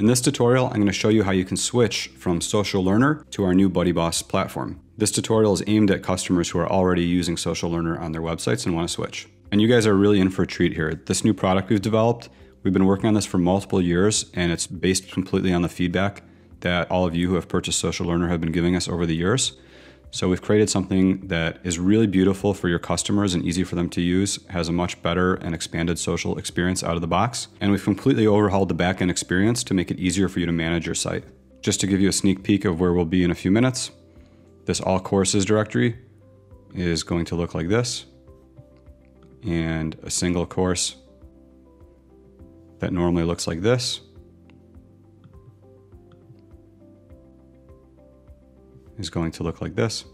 In this tutorial, I'm going to show you how you can switch from Social Learner to our new BuddyBoss platform. This tutorial is aimed at customers who are already using Social Learner on their websites and want to switch. And you guys are really in for a treat here. This new product we've developed, we've been working on this for multiple years and it's based completely on the feedback that all of you who have purchased Social Learner have been giving us over the years. So we've created something that is really beautiful for your customers and easy for them to use, has a much better and expanded social experience out of the box. And we've completely overhauled the backend experience to make it easier for you to manage your site. Just to give you a sneak peek of where we'll be in a few minutes, this all courses directory is going to look like this. And a single course that normally looks like this is going to look like this.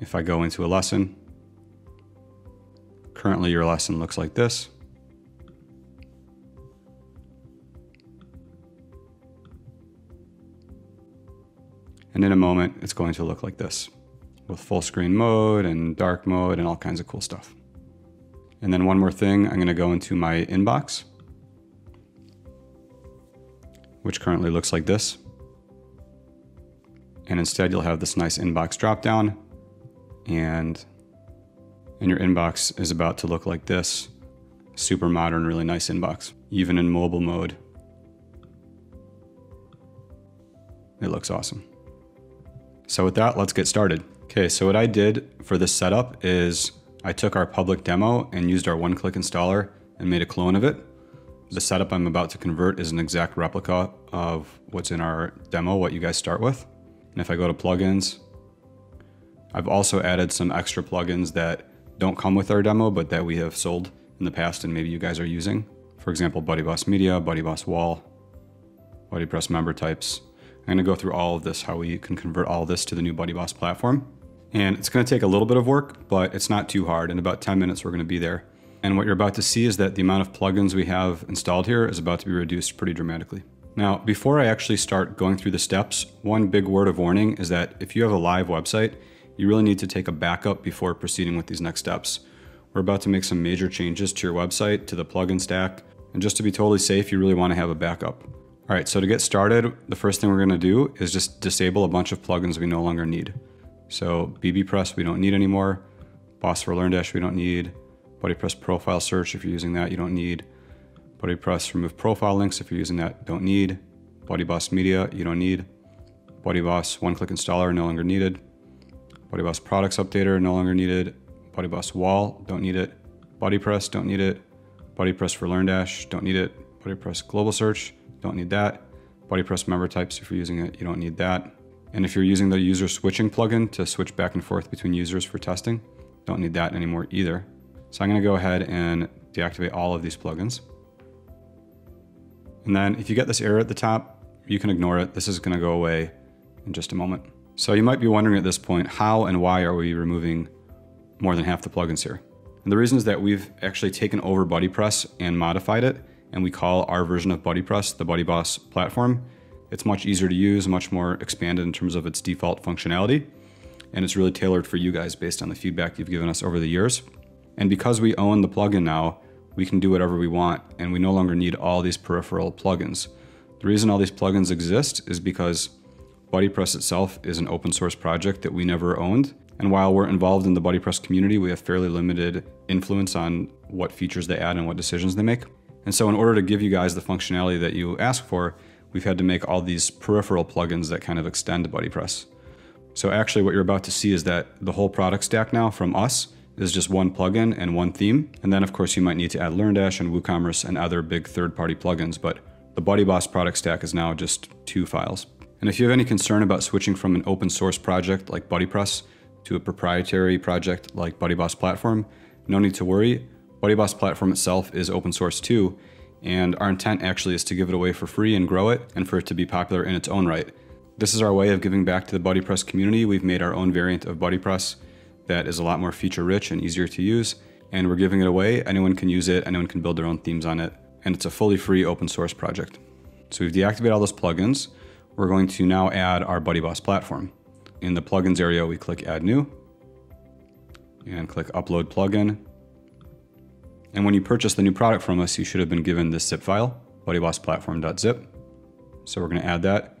If I go into a lesson, currently your lesson looks like this. And in a moment, it's going to look like this with full screen mode and dark mode and all kinds of cool stuff. And then one more thing, I'm gonna go into my inbox, which currently looks like this. And instead you'll have this nice inbox dropdown and, and your inbox is about to look like this. Super modern, really nice inbox. Even in mobile mode, it looks awesome. So with that, let's get started. Okay, so what I did for this setup is I took our public demo and used our one-click installer and made a clone of it. The setup I'm about to convert is an exact replica of what's in our demo, what you guys start with. And if I go to plugins, I've also added some extra plugins that don't come with our demo, but that we have sold in the past and maybe you guys are using. For example, BuddyBoss Media, BuddyBoss Wall, BuddyPress member types. I'm gonna go through all of this, how we can convert all this to the new BuddyBoss platform. And it's gonna take a little bit of work, but it's not too hard. In about 10 minutes, we're gonna be there. And what you're about to see is that the amount of plugins we have installed here is about to be reduced pretty dramatically. Now, before I actually start going through the steps, one big word of warning is that if you have a live website, you really need to take a backup before proceeding with these next steps. We're about to make some major changes to your website, to the plugin stack, and just to be totally safe, you really wanna have a backup. All right, so to get started, the first thing we're gonna do is just disable a bunch of plugins we no longer need. So bbPress we don't need anymore, Boss for LearnDash we don't need, BuddyPress Profile Search if you're using that you don't need, BuddyPress remove profile links if you're using that, don't need. BuddyBoss Media, you don't need. BuddyBoss one-click installer, no longer needed. BuddyBoss Products Updater, no longer needed. BuddyBoss Wall, don't need it. BuddyPress, don't need it. BuddyPress for LearnDash, don't need it. BuddyPress Global Search, don't need that. BuddyPress member types, if you're using it, you don't need that. And if you're using the user switching plugin to switch back and forth between users for testing, don't need that anymore either. So I'm gonna go ahead and deactivate all of these plugins. And then if you get this error at the top, you can ignore it. This is gonna go away in just a moment. So you might be wondering at this point, how and why are we removing more than half the plugins here? And the reason is that we've actually taken over BuddyPress and modified it, and we call our version of BuddyPress the BuddyBoss platform. It's much easier to use, much more expanded in terms of its default functionality, and it's really tailored for you guys based on the feedback you've given us over the years. And because we own the plugin now, we can do whatever we want and we no longer need all these peripheral plugins. The reason all these plugins exist is because BuddyPress itself is an open source project that we never owned. And while we're involved in the BuddyPress community, we have fairly limited influence on what features they add and what decisions they make. And so in order to give you guys the functionality that you ask for, we've had to make all these peripheral plugins that kind of extend BuddyPress. So actually what you're about to see is that the whole product stack now from us is just one plugin and one theme. And then of course you might need to add LearnDash and WooCommerce and other big third-party plugins, but the BuddyBoss product stack is now just two files. And if you have any concern about switching from an open source project like BuddyPress to a proprietary project like BuddyBoss Platform, no need to worry. BuddyBoss Platform itself is open source too, and our intent actually is to give it away for free and grow it, and for it to be popular in its own right. This is our way of giving back to the BuddyPress community. We've made our own variant of BuddyPress that is a lot more feature rich and easier to use. And we're giving it away. Anyone can use it. Anyone can build their own themes on it. And it's a fully free open source project. So we've deactivated all those plugins. We're going to now add our BuddyBoss platform. In the plugins area, we click add new and click upload plugin. And when you purchase the new product from us, you should have been given this zip file. buddyboss So we're gonna add that.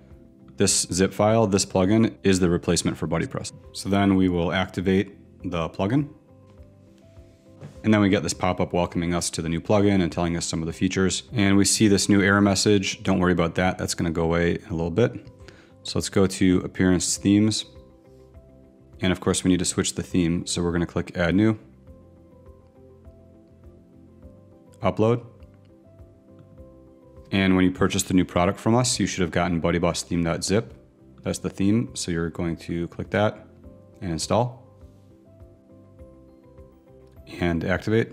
This zip file, this plugin, is the replacement for BuddyPress. So then we will activate the plugin. And then we get this pop-up welcoming us to the new plugin and telling us some of the features. And we see this new error message. Don't worry about that. That's gonna go away in a little bit. So let's go to Appearance Themes. And of course we need to switch the theme. So we're gonna click Add New. Upload. And when you purchase the new product from us, you should have gotten buddybosstheme.zip. That's the theme. So you're going to click that and install and activate.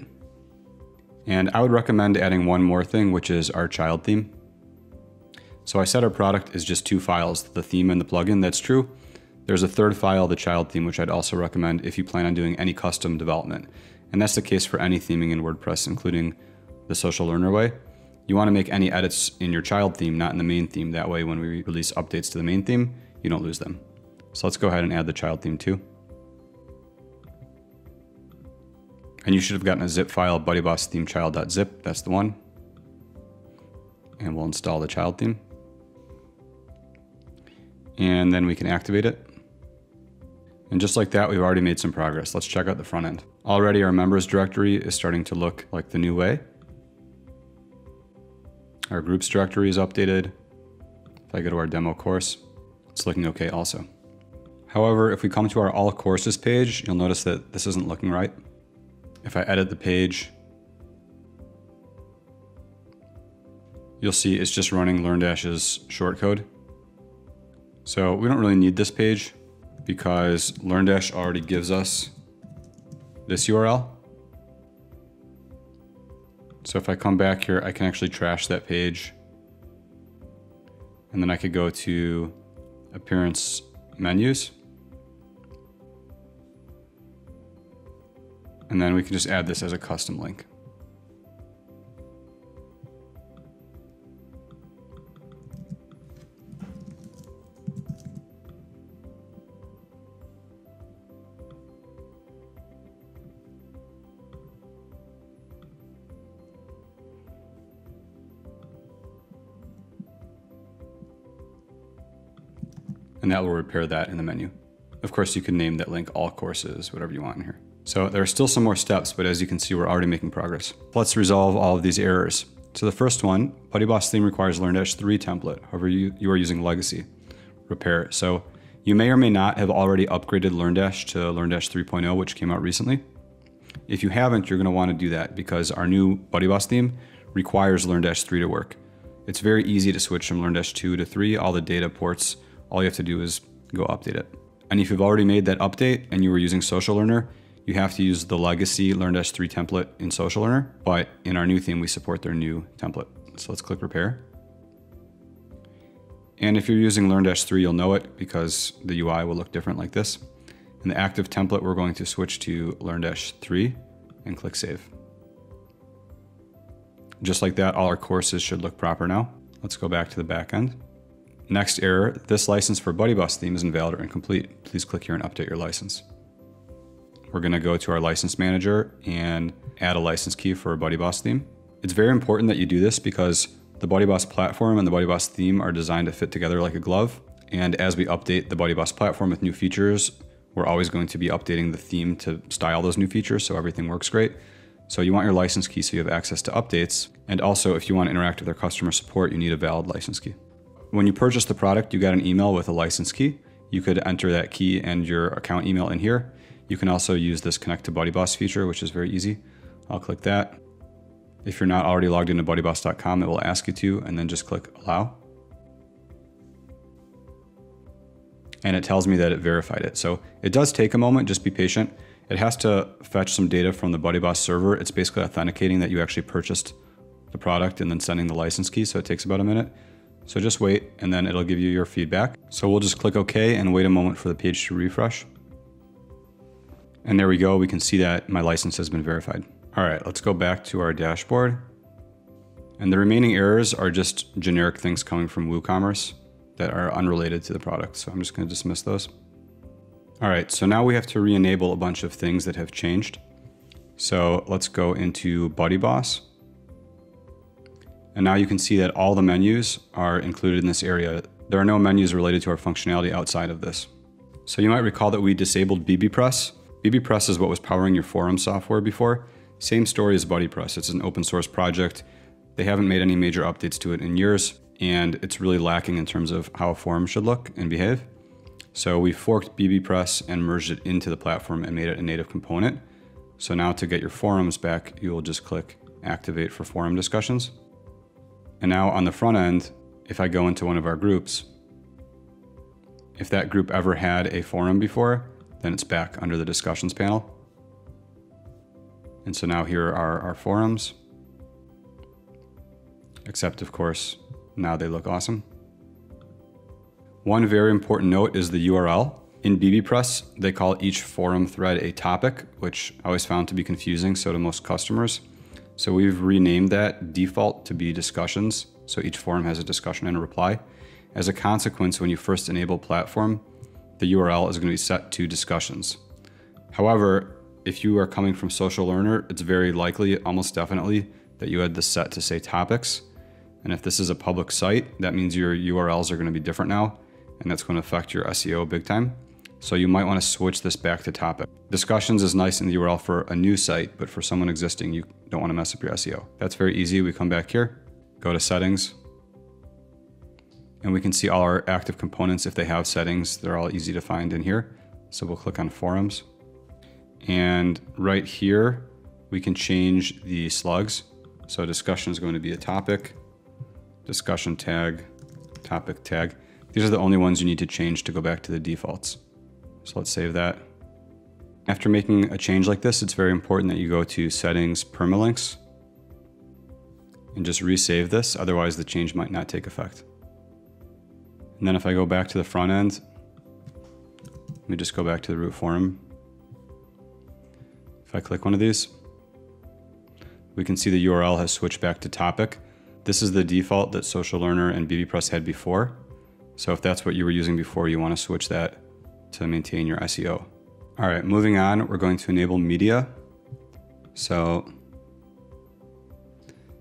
And I would recommend adding one more thing, which is our child theme. So I said our product is just two files, the theme and the plugin. That's true. There's a third file, the child theme, which I'd also recommend if you plan on doing any custom development. And that's the case for any theming in WordPress, including the social learner way. You want to make any edits in your child theme, not in the main theme. That way, when we release updates to the main theme, you don't lose them. So let's go ahead and add the child theme too. And you should have gotten a zip file, buddybossthemechild.zip. That's the one. And we'll install the child theme. And then we can activate it. And just like that, we've already made some progress. Let's check out the front end. Already our members directory is starting to look like the new way. Our groups directory is updated. If I go to our demo course, it's looking okay also. However, if we come to our all courses page, you'll notice that this isn't looking right. If I edit the page, you'll see it's just running LearnDash's shortcode. So we don't really need this page because LearnDash already gives us this URL. So if I come back here, I can actually trash that page. And then I could go to appearance menus. And then we can just add this as a custom link. And that will repair that in the menu. Of course, you can name that link all courses, whatever you want in here. So there are still some more steps, but as you can see, we're already making progress. Let's resolve all of these errors. So the first one, BuddyBoss theme requires LearnDash 3 template. However, you, you are using legacy. Repair. So you may or may not have already upgraded LearnDash to LearnDash 3.0, which came out recently. If you haven't, you're gonna wanna do that because our new BuddyBoss theme requires LearnDash 3 to work. It's very easy to switch from LearnDash 2 to 3. All the data ports all you have to do is go update it. And if you've already made that update and you were using Social Learner, you have to use the legacy LearnDash 3 template in Social Learner, but in our new theme, we support their new template. So let's click repair. And if you're using LearnDash 3, you'll know it because the UI will look different like this. In the active template, we're going to switch to LearnDash 3 and click save. Just like that, all our courses should look proper now. Let's go back to the back end. Next error, this license for BuddyBoss theme is invalid or incomplete. Please click here and update your license. We're gonna go to our license manager and add a license key for a BuddyBoss theme. It's very important that you do this because the BuddyBoss platform and the BuddyBoss theme are designed to fit together like a glove. And as we update the BuddyBoss platform with new features, we're always going to be updating the theme to style those new features so everything works great. So you want your license key so you have access to updates. And also if you want to interact with our customer support, you need a valid license key. When you purchase the product, you got an email with a license key. You could enter that key and your account email in here. You can also use this connect to BuddyBoss feature, which is very easy. I'll click that. If you're not already logged into buddyboss.com, it will ask you to, and then just click allow. And it tells me that it verified it. So it does take a moment, just be patient. It has to fetch some data from the BuddyBoss server. It's basically authenticating that you actually purchased the product and then sending the license key, so it takes about a minute. So just wait and then it'll give you your feedback. So we'll just click OK and wait a moment for the page to refresh. And there we go, we can see that my license has been verified. All right, let's go back to our dashboard. And the remaining errors are just generic things coming from WooCommerce that are unrelated to the product. So I'm just gonna dismiss those. All right, so now we have to re-enable a bunch of things that have changed. So let's go into BuddyBoss And now you can see that all the menus are included in this area. There are no menus related to our functionality outside of this. So you might recall that we disabled BBPress. BBPress is what was powering your forum software before. Same story as BuddyPress. It's an open source project. They haven't made any major updates to it in years, and it's really lacking in terms of how a forum should look and behave. So we forked BBPress and merged it into the platform and made it a native component. So now to get your forums back, you will just click activate for forum discussions. And now on the front end, if I go into one of our groups, if that group ever had a forum before, then it's back under the discussions panel. And so now here are our forums. Except of course, now they look awesome. One very important note is the URL. In BBPress, they call each forum thread a topic, which I always found to be confusing, so do most customers. So we've renamed that default to be discussions. So each forum has a discussion and a reply. As a consequence, when you first enable platform, the URL is going to be set to discussions. However, if you are coming from Social Learner, it's very likely, almost definitely, that you had this set to say topics. And if this is a public site, that means your URLs are going to be different now, and that's going to affect your SEO big time. So you might want to switch this back to topic. Discussions is nice in the URL for a new site, but for someone existing, you don't want to mess up your SEO. That's very easy. We come back here, go to settings, and we can see all our active components. If they have settings, they're all easy to find in here. So we'll click on forums. And right here, we can change the slugs. So discussion is going to be a topic, discussion tag, topic tag. These are the only ones you need to change to go back to the defaults. So let's save that. After making a change like this, it's very important that you go to settings permalinks and just resave this. Otherwise the change might not take effect. And then if I go back to the front end, let me just go back to the root forum. If I click one of these, we can see the URL has switched back to topic. This is the default that Social Learner and BBPress had before. So if that's what you were using before, you want to switch that to maintain your SEO. All right, moving on, we're going to enable media. So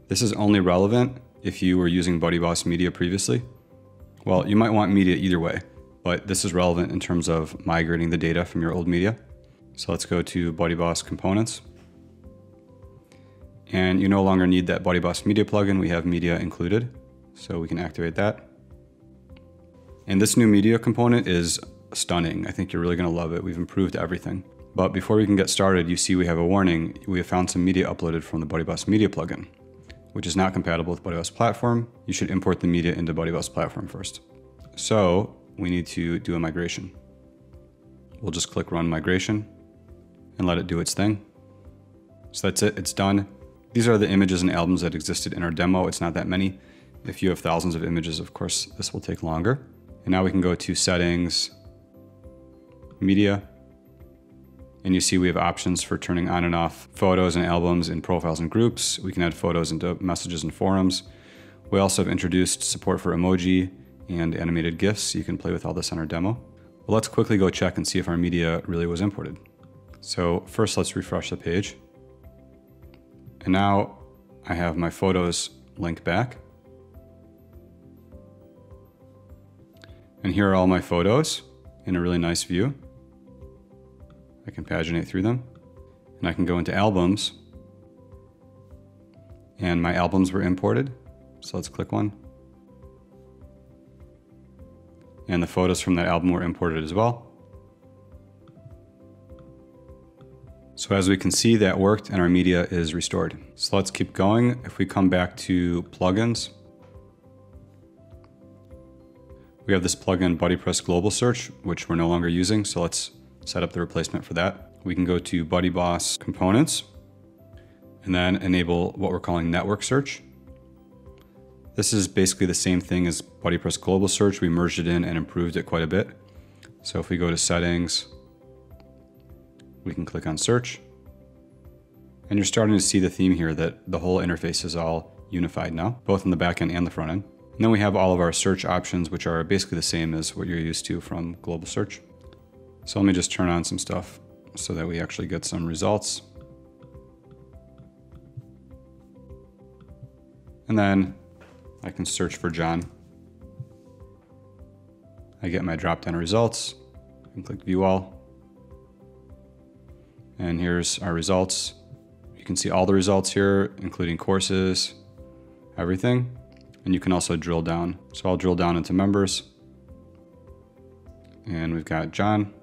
this is only relevant if you were using BuddyBoss Media previously. Well, you might want media either way, but this is relevant in terms of migrating the data from your old media. So let's go to BuddyBoss components. And you no longer need that BuddyBoss media plugin. We have media included, so we can activate that. And this new media component is stunning. I think you're really gonna love it. We've improved everything. But before we can get started, you see we have a warning. We have found some media uploaded from the BuddyBoss media plugin, which is not compatible with BuddyBoss platform. You should import the media into BuddyBoss platform first. So we need to do a migration. We'll just click run migration and let it do its thing. So that's it, it's done. These are the images and albums that existed in our demo. It's not that many. If you have thousands of images, of course, this will take longer. And now we can go to settings, media. And you see we have options for turning on and off photos and albums in profiles and groups. We can add photos into messages and forums. We also have introduced support for emoji and animated GIFs. You can play with all this on our demo. Well, let's quickly go check and see if our media really was imported. So first let's refresh the page. And now I have my photos link back. And here are all my photos in a really nice view. I can paginate through them. And I can go into albums. And my albums were imported. So let's click one. And the photos from that album were imported as well. So as we can see that worked and our media is restored. So let's keep going. If we come back to plugins, we have this plugin BuddyPress Global Search, which we're no longer using. So let's set up the replacement for that. We can go to BuddyBoss components and then enable what we're calling network search. This is basically the same thing as BuddyPress Global Search. We merged it in and improved it quite a bit. So if we go to settings, we can click on search. And you're starting to see the theme here that the whole interface is all unified now, both in the backend and the front end. And then we have all of our search options, which are basically the same as what you're used to from global search. So let me just turn on some stuff so that we actually get some results. And then I can search for John. I get my drop down results and click view all. And here's our results. You can see all the results here, including courses, everything. And you can also drill down. So I'll drill down into members. And we've got John.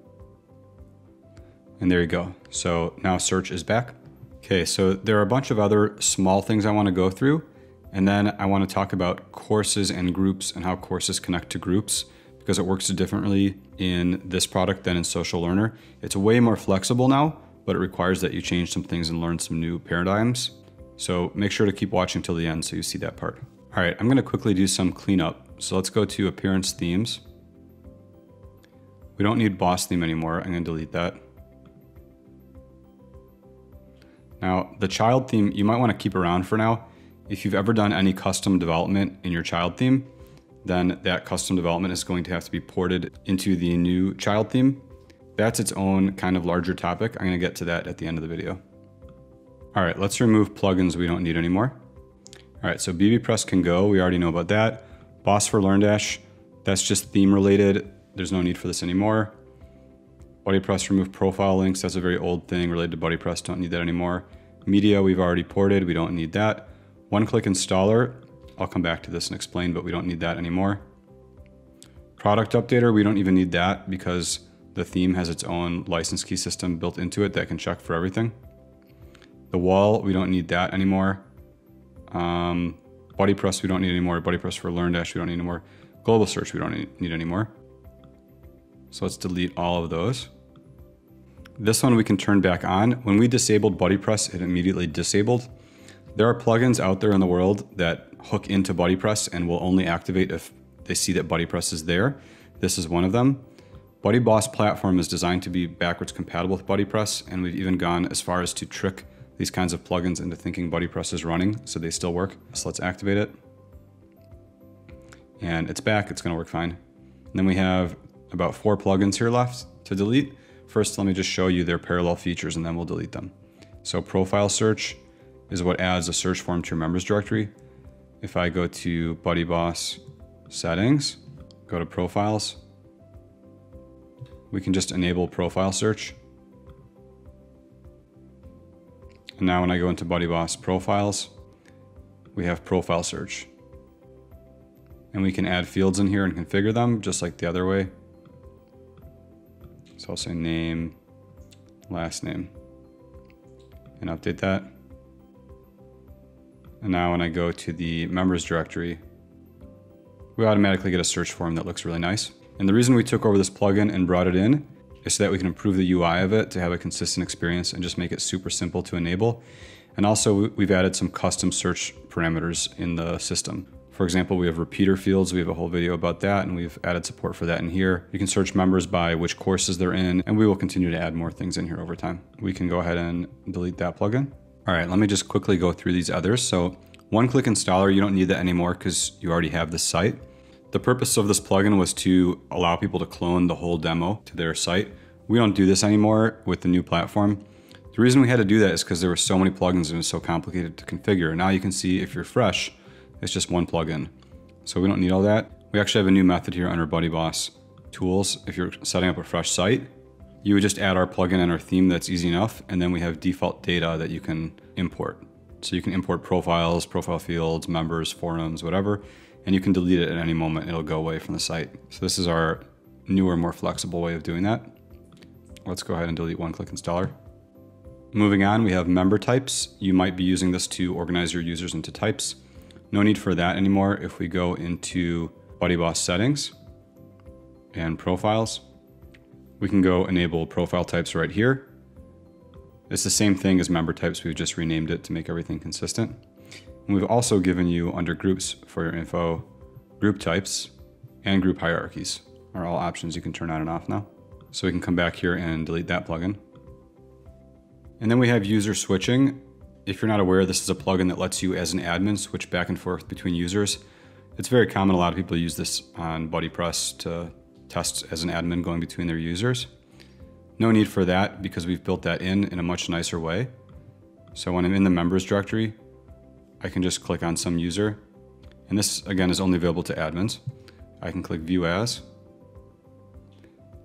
And there you go. So now search is back. Okay, so there are a bunch of other small things I want to go through. And then I want to talk about courses and groups and how courses connect to groups because it works differently in this product than in Social Learner. It's way more flexible now, but it requires that you change some things and learn some new paradigms. So make sure to keep watching till the end so you see that part. All right, I'm gonna quickly do some cleanup. So let's go to Appearance Themes. We don't need Boss Theme anymore. I'm gonna delete that. Now, the child theme, you might wanna keep around for now. If you've ever done any custom development in your child theme, then that custom development is going to have to be ported into the new child theme. That's its own kind of larger topic. I'm gonna get to that at the end of the video. All right, let's remove plugins we don't need anymore. All right, so bbPress can go. We already know about that. Boss for LearnDash, that's just theme related. There's no need for this anymore. BuddyPress remove profile links. That's a very old thing related to BuddyPress. Don't need that anymore. Media, we've already ported. We don't need that. One-click installer, I'll come back to this and explain, but we don't need that anymore. Product updater, we don't even need that because the theme has its own license key system built into it that can check for everything. The wall, we don't need that anymore. Um, BuddyPress, we don't need anymore. BuddyPress for LearnDash, we don't need anymore. Global search, we don't need anymore. So let's delete all of those. This one we can turn back on. When we disabled BuddyPress, it immediately disabled. There are plugins out there in the world that hook into BuddyPress and will only activate if they see that BuddyPress is there. This is one of them. BuddyBoss platform is designed to be backwards compatible with BuddyPress, and we've even gone as far as to trick these kinds of plugins into thinking BuddyPress is running, so they still work. So let's activate it. And it's back, it's gonna work fine. And then we have about four plugins here left to delete. First, let me just show you their parallel features and then we'll delete them. So profile search is what adds a search form to your members directory. If I go to BuddyBoss settings, go to profiles, we can just enable profile search. And now when I go into BuddyBoss profiles, we have profile search. And we can add fields in here and configure them just like the other way. So I'll name, last name, and update that. And now when I go to the members directory, we automatically get a search form that looks really nice. And the reason we took over this plugin and brought it in is so that we can improve the UI of it to have a consistent experience and just make it super simple to enable. And also we've added some custom search parameters in the system. For example, we have repeater fields. We have a whole video about that and we've added support for that in here. You can search members by which courses they're in and we will continue to add more things in here over time. We can go ahead and delete that plugin. All right, let me just quickly go through these others. So one-click installer, you don't need that anymore because you already have the site. The purpose of this plugin was to allow people to clone the whole demo to their site. We don't do this anymore with the new platform. The reason we had to do that is because there were so many plugins and it was so complicated to configure. Now you can see if you're fresh, it's just one plugin. So we don't need all that. We actually have a new method here under BuddyBoss tools. If you're setting up a fresh site, you would just add our plugin and our theme that's easy enough. And then we have default data that you can import. So you can import profiles, profile fields, members, forums, whatever, and you can delete it at any moment. It'll go away from the site. So this is our newer, more flexible way of doing that. Let's go ahead and delete one-click installer. Moving on, we have member types. You might be using this to organize your users into types. No need for that anymore if we go into BuddyBoss settings and profiles. We can go enable profile types right here. It's the same thing as member types. We've just renamed it to make everything consistent. And we've also given you under groups for your info, group types and group hierarchies are all options you can turn on and off now. So we can come back here and delete that plugin. And then we have user switching. If you're not aware, this is a plugin that lets you as an admin switch back and forth between users. It's very common, a lot of people use this on BuddyPress to test as an admin going between their users. No need for that because we've built that in in a much nicer way. So when I'm in the members directory, I can just click on some user And this, again, is only available to admins. I can click View As.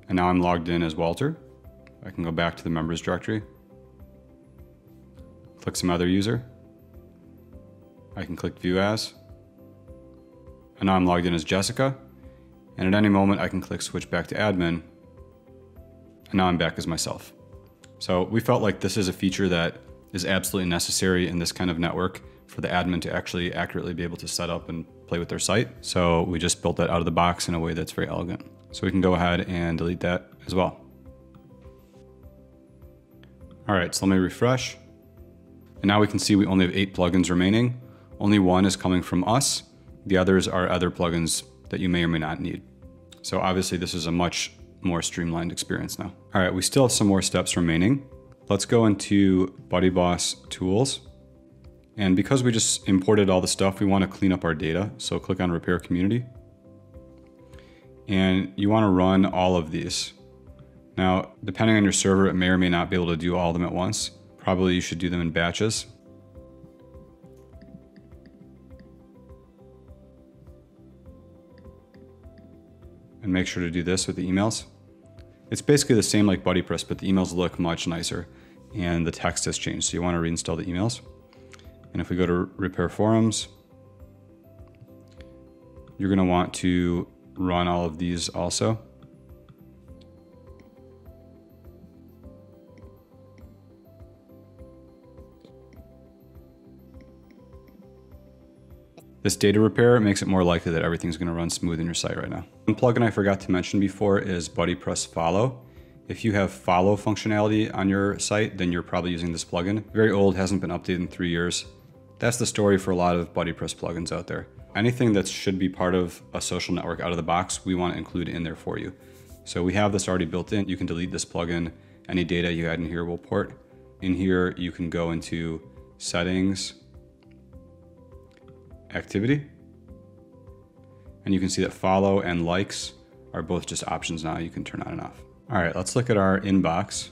And now I'm logged in as Walter. I can go back to the members directory, click some other user. I can click View As. And now I'm logged in as Jessica. And at any moment, I can click Switch back to Admin. And now I'm back as myself. So we felt like this is a feature that is absolutely necessary in this kind of network for the admin to actually accurately be able to set up and play with their site. So we just built that out of the box in a way that's very elegant. So we can go ahead and delete that as well. All right, so let me refresh. And now we can see we only have eight plugins remaining. Only one is coming from us. The others are other plugins that you may or may not need. So obviously this is a much more streamlined experience now. All right, we still have some more steps remaining. Let's go into BuddyBoss tools. And because we just imported all the stuff, we want to clean up our data. So click on repair community. And you want to run all of these. Now, depending on your server, it may or may not be able to do all of them at once. Probably you should do them in batches. And make sure to do this with the emails. It's basically the same like BuddyPress, but the emails look much nicer and the text has changed. So you want to reinstall the emails. And if we go to repair forums, you're going to want to run all of these also. This data repair makes it more likely that everything's going to run smooth in your site right now. One plugin I forgot to mention before is BuddyPress Follow. If you have follow functionality on your site, then you're probably using this plugin. Very old, hasn't been updated in three years. That's the story for a lot of BuddyPress plugins out there. Anything that should be part of a social network out of the box, we want to include in there for you. So we have this already built in. You can delete this plugin. Any data you had in here will port. In here, you can go into settings, activity. And you can see that follow and likes are both just options now. You can turn on and off. All right, let's look at our inbox.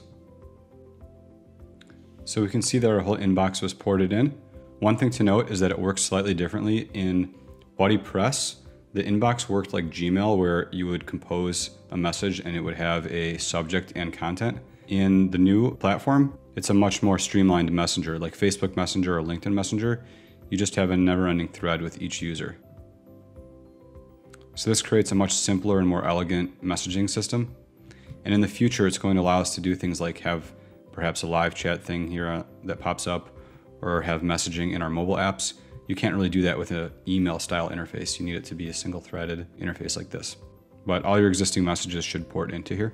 So we can see that our whole inbox was ported in. One thing to note is that it works slightly differently in BuddyPress. The inbox worked like Gmail where you would compose a message and it would have a subject and content. In the new platform, it's a much more streamlined messenger like Facebook Messenger or LinkedIn Messenger. You just have a never-ending thread with each user. So this creates a much simpler and more elegant messaging system. And in the future, it's going to allow us to do things like have perhaps a live chat thing here uh, that pops up or have messaging in our mobile apps. You can't really do that with an email style interface. You need it to be a single threaded interface like this. But all your existing messages should port into here.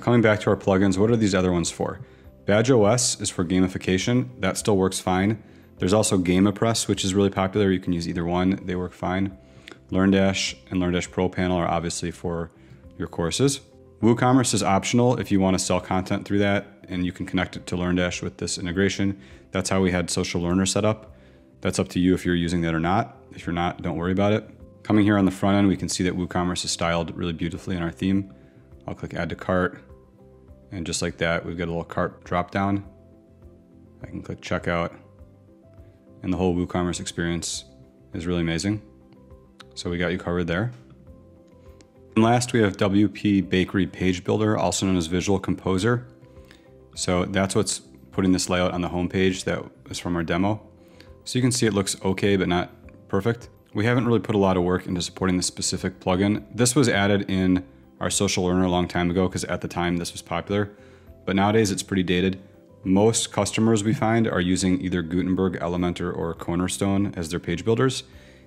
coming back to our plugins, what are these other ones for? Badge OS is for gamification. That still works fine. There's also GamiPress, which is really popular. You can use either one. They work fine. LearnDash and LearnDash Pro Panel are obviously for your courses. WooCommerce is optional if you want to sell content through that and you can connect it to LearnDash with this integration. That's how we had Social Learner set up. That's up to you if you're using that or not. If you're not, don't worry about it. Coming here on the front end, we can see that WooCommerce is styled really beautifully in our theme. I'll click add to cart. And just like that, we've got a little cart drop down. I can click checkout. And the whole WooCommerce experience is really amazing. So we got you covered there. And last, we have WP Bakery Page Builder, also known as Visual Composer. So that's what's putting this layout on the homepage that is from our demo. So you can see it looks okay, but not perfect. We haven't really put a lot of work into supporting this specific plugin. This was added in our social learner a long time ago because at the time this was popular, but nowadays it's pretty dated. Most customers we find are using either Gutenberg, Elementor, or Cornerstone as their page builders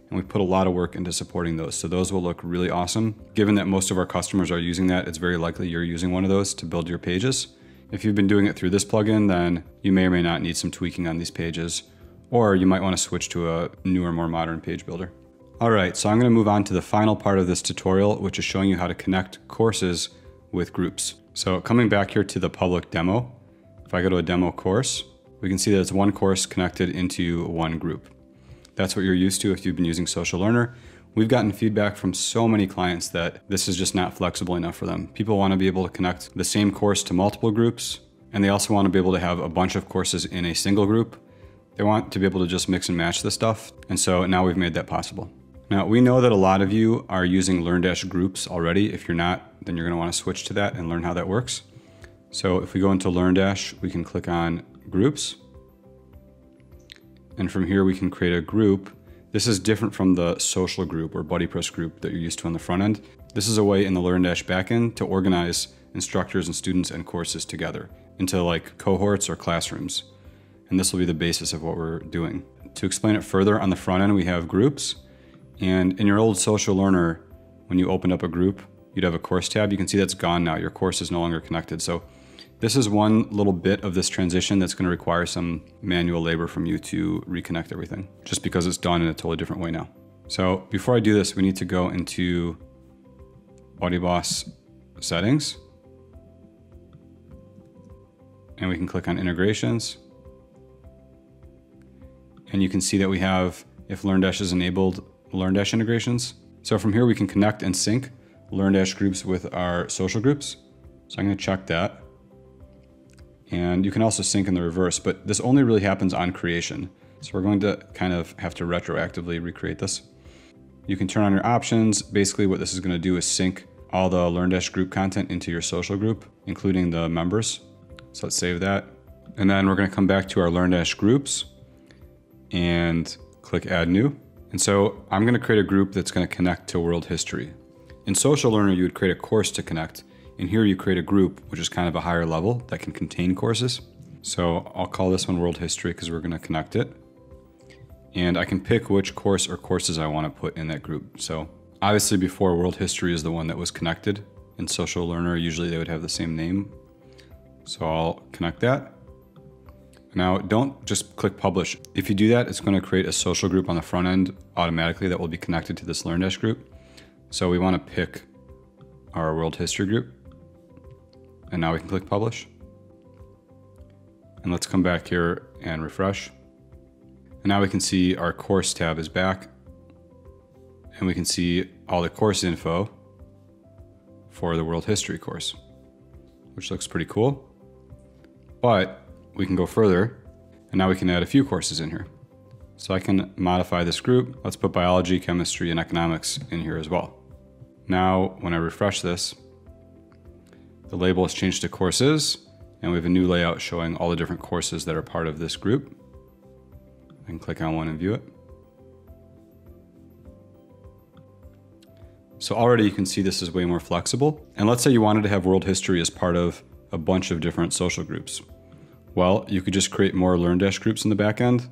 and we put a lot of work into supporting those. So those will look really awesome. Given that most of our customers are using that, it's very likely you're using one of those to build your pages. If you've been doing it through this plugin, then you may or may not need some tweaking on these pages, or you might want to switch to a newer, more modern page builder. All right, so I'm going to move on to the final part of this tutorial, which is showing you how to connect courses with groups. So coming back here to the public demo, if I go to a demo course, we can see that it's one course connected into one group. That's what you're used to if you've been using Social Learner. We've gotten feedback from so many clients that this is just not flexible enough for them. People want to be able to connect the same course to multiple groups, and they also want to be able to have a bunch of courses in a single group. They want to be able to just mix and match this stuff, and so now we've made that possible. Now, we know that a lot of you are using LearnDash groups already. If you're not, then you're going to want to switch to that and learn how that works. So if we go into LearnDash, we can click on groups. And from here, we can create a group. This is different from the social group or BuddyPress group that you're used to on the front end. This is a way in the LearnDash backend to organize instructors and students and courses together into like cohorts or classrooms. And this will be the basis of what we're doing. To explain it further, on the front end, we have groups. And in your old social learner, when you opened up a group, you'd have a course tab. You can see that's gone now. Your course is no longer connected. So this is one little bit of this transition that's going to require some manual labor from you to reconnect everything, just because it's done in a totally different way now. So before I do this, we need to go into BuddyBoss settings. And we can click on integrations. And you can see that we have, if LearnDash is enabled, LearnDash integrations. So from here we can connect and sync LearnDash groups with our social groups. So I'm gonna check that. And you can also sync in the reverse, but this only really happens on creation. So we're going to kind of have to retroactively recreate this. You can turn on your options. Basically what this is gonna do is sync all the LearnDash group content into your social group, including the members. So let's save that. And then we're gonna come back to our LearnDash groups and click add new. And so I'm gonna create a group that's gonna connect to world history. In Social Learner, you would create a course to connect. And here you create a group, which is kind of a higher level that can contain courses. So I'll call this one World History because we're gonna connect it. And I can pick which course or courses I wanna put in that group. So obviously before World History is the one that was connected. In Social Learner, usually they would have the same name. So I'll connect that. Now, don't just click publish. If you do that, it's going to create a social group on the front end automatically that will be connected to this LearnDash group. So we want to pick our world history group. And now we can click publish. And let's come back here and refresh. And now we can see our course tab is back. And we can see all the course info for the world history course, which looks pretty cool. But we can go further and now we can add a few courses in here. So I can modify this group. Let's put biology, chemistry, and economics in here as well. Now, when I refresh this, the label has changed to courses and we have a new layout showing all the different courses that are part of this group. I can click on one and view it. So already you can see this is way more flexible. And let's say you wanted to have world history as part of a bunch of different social groups. Well, you could just create more LearnDash groups in the backend,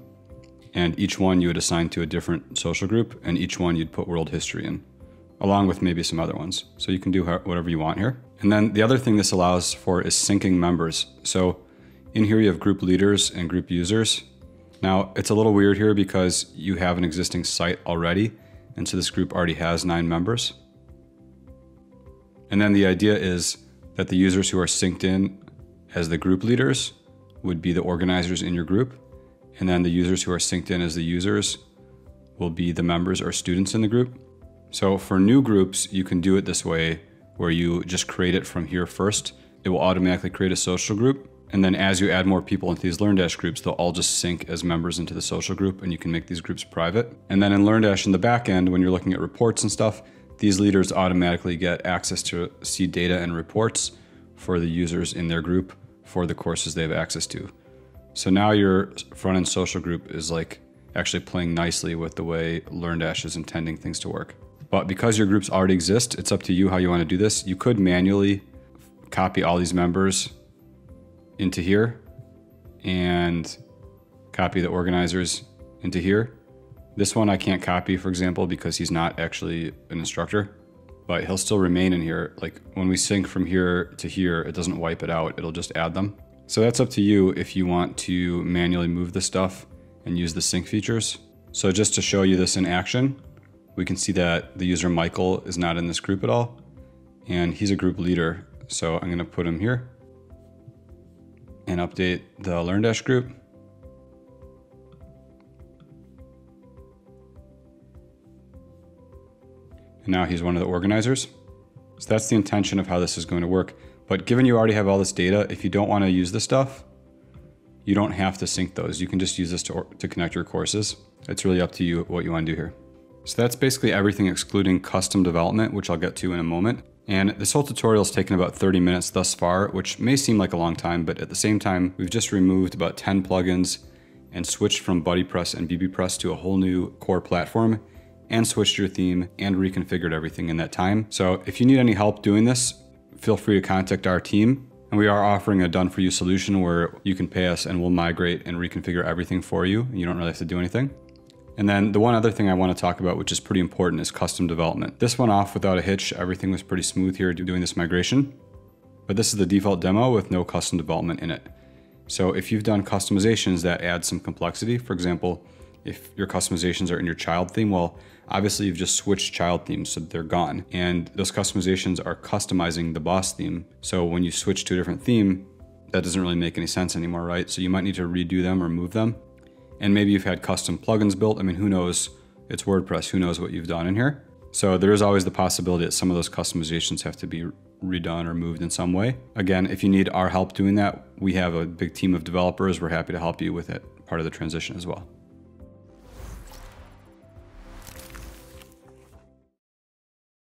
and each one you would assign to a different social group, and each one you'd put world history in, along with maybe some other ones. So you can do whatever you want here. And then the other thing this allows for is syncing members. So in here you have group leaders and group users. Now it's a little weird here because you have an existing site already, and so this group already has nine members. And then the idea is that the users who are synced in as the group leaders would be the organizers in your group. And then the users who are synced in as the users will be the members or students in the group. So for new groups, you can do it this way where you just create it from here first. It will automatically create a social group. And then as you add more people into these LearnDash groups, they'll all just sync as members into the social group and you can make these groups private. And then in LearnDash in the back end, when you're looking at reports and stuff, these leaders automatically get access to see data and reports for the users in their group for the courses they have access to. So now your front end social group is like actually playing nicely with the way LearnDash is intending things to work. But because your groups already exist, it's up to you how you want to do this. You could manually copy all these members into here and copy the organizers into here. This one I can't copy, for example, because he's not actually an instructor but he'll still remain in here. Like when we sync from here to here, it doesn't wipe it out, it'll just add them. So that's up to you if you want to manually move the stuff and use the sync features. So just to show you this in action, we can see that the user Michael is not in this group at all, and he's a group leader. So I'm gonna put him here and update the LearnDash group. and now he's one of the organizers. So that's the intention of how this is going to work. But given you already have all this data, if you don't want to use this stuff, you don't have to sync those. You can just use this to, to connect your courses. It's really up to you what you want to do here. So that's basically everything excluding custom development, which I'll get to in a moment. And this whole tutorial has taken about 30 minutes thus far, which may seem like a long time, but at the same time, we've just removed about 10 plugins and switched from BuddyPress and BBPress to a whole new core platform and switched your theme and reconfigured everything in that time. So if you need any help doing this, feel free to contact our team. And we are offering a done for you solution where you can pay us and we'll migrate and reconfigure everything for you. You don't really have to do anything. And then the one other thing I want to talk about, which is pretty important, is custom development. This went off without a hitch. Everything was pretty smooth here doing this migration. But this is the default demo with no custom development in it. So if you've done customizations that add some complexity, for example, if your customizations are in your child theme, well, obviously you've just switched child themes, so they're gone. And those customizations are customizing the boss theme. So when you switch to a different theme, that doesn't really make any sense anymore, right? So you might need to redo them or move them. And maybe you've had custom plugins built. I mean, who knows? It's WordPress. Who knows what you've done in here? So there is always the possibility that some of those customizations have to be redone or moved in some way. Again, if you need our help doing that, we have a big team of developers. We're happy to help you with it, part of the transition as well.